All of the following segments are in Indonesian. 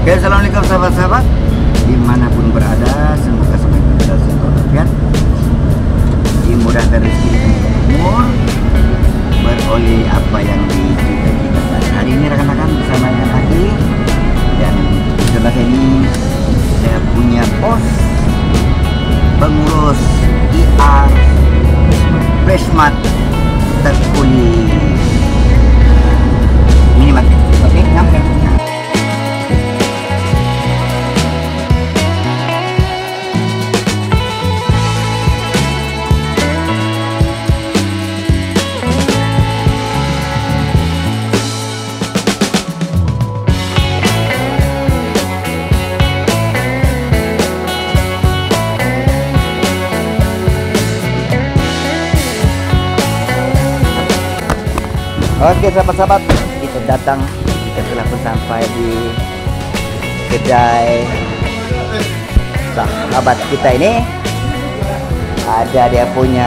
Oke, Assalamualaikum sahabat-sahabat. Di mana pun berada, semoga semuanya berada sehat Dimudahkan rezeki umur Beroleh apa yang dicita-citakan. Hari ini rekan-rekan bersama dengan lagi Dan sebelah ini saya punya pos Pengurus IR Presmat terkulit Oke sahabat-sahabat, kita datang, kita telah pun sampai di kedai sahabat kita ini. Ada dia punya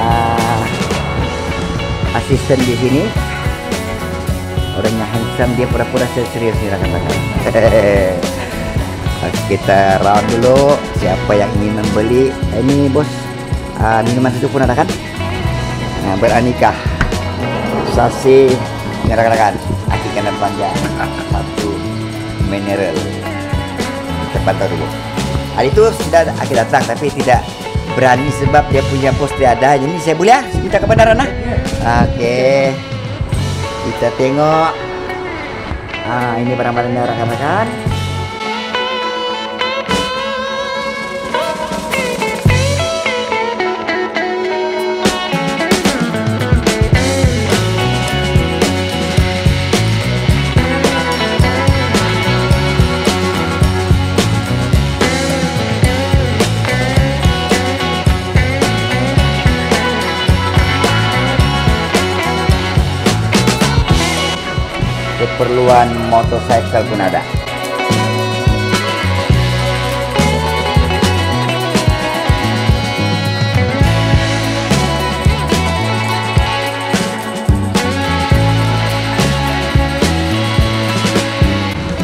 uh, asisten di sini. Orangnya handsome, dia pura-pura serius nih rakan-rakan. kita round dulu. Siapa yang ingin membeli? Ini bos. Uh, minuman sejuk pun ada kan? Nah, beranikah sasi rekan-rekan aki kanan panjang satu mineral. Cepat dulu. Hari itu sudah aki datang tapi tidak berani sebab dia punya poster ada. Jadi saya boleh ya minta kepada Rana oke. Kita tengok. Ah ini barang-barangnya rekan-rekan keperluan motorcycle pun ada.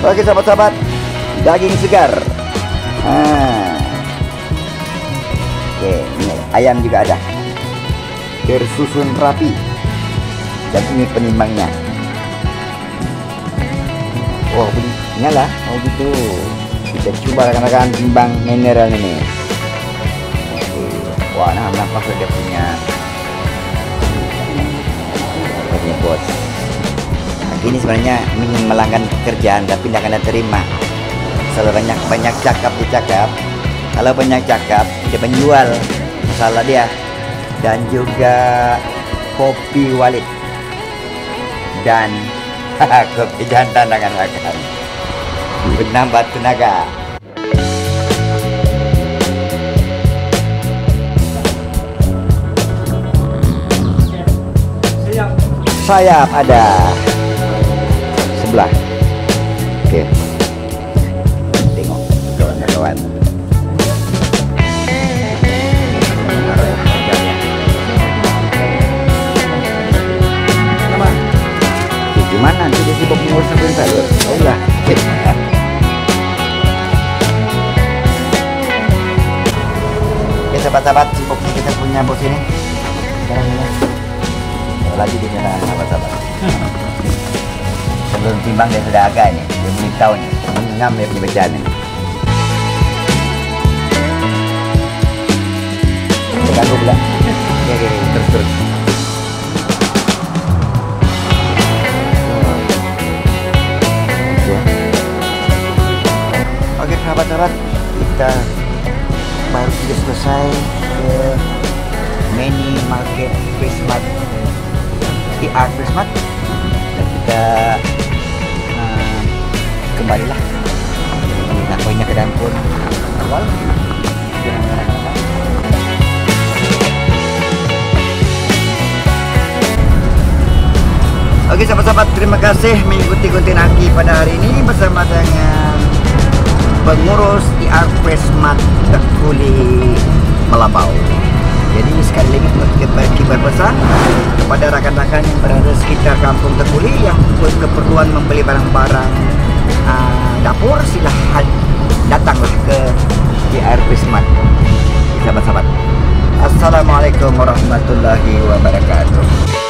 Oke sahabat-sahabat, daging segar. Ah. Oke, ini ayam juga ada. Tersusun rapi. Dan ini penimbangnya. Wah, oh, nyala. Oh gitu. Kita coba rekan-rekan timbang mineral ini. Wah, nah nampak dia punya punya bos. Ini sebenarnya ingin melanggan pekerjaan tapi tidak akan terima. Selalu banyak banyak cakap dicakap. Kalau banyak cakap dia penjual masalah dia dan juga kopi walid dan kopi jantan akan akan menambah tenaga. Sayap ada Gimana nanti dia sibuk mengurus sebentar loh. Oh lah. Oke sahabat-sahabat sibuk kita punya bos ini. Sekarang ini. Lagi di sana sahabat-sahabat. Sebelum timbang dia sudah agak ini. Dia mulai tahu nih. Mengam dia punya bacaan ini. Ganggu pula. Oke, oke, terus terus. Sahabat-sahabat kita baru sudah selesai ke mini market Christmas IR Christmas. Dan kita uh, kembalilah. Kita poinnya ke dapur awal. Oke sahabat-sahabat terima kasih mengikuti konten Aki pada hari ini bersama dengan pengurus IR Presmat Kuli Melabau. Jadi sekali lagi kita kibar pesan kepada rakan-rakan yang berada sekitar kampung Tekuli yang keperluan membeli barang-barang uh, dapur silahkan datanglah ke IR Presmat. Sahabat-sahabat. Assalamualaikum warahmatullahi wabarakatuh.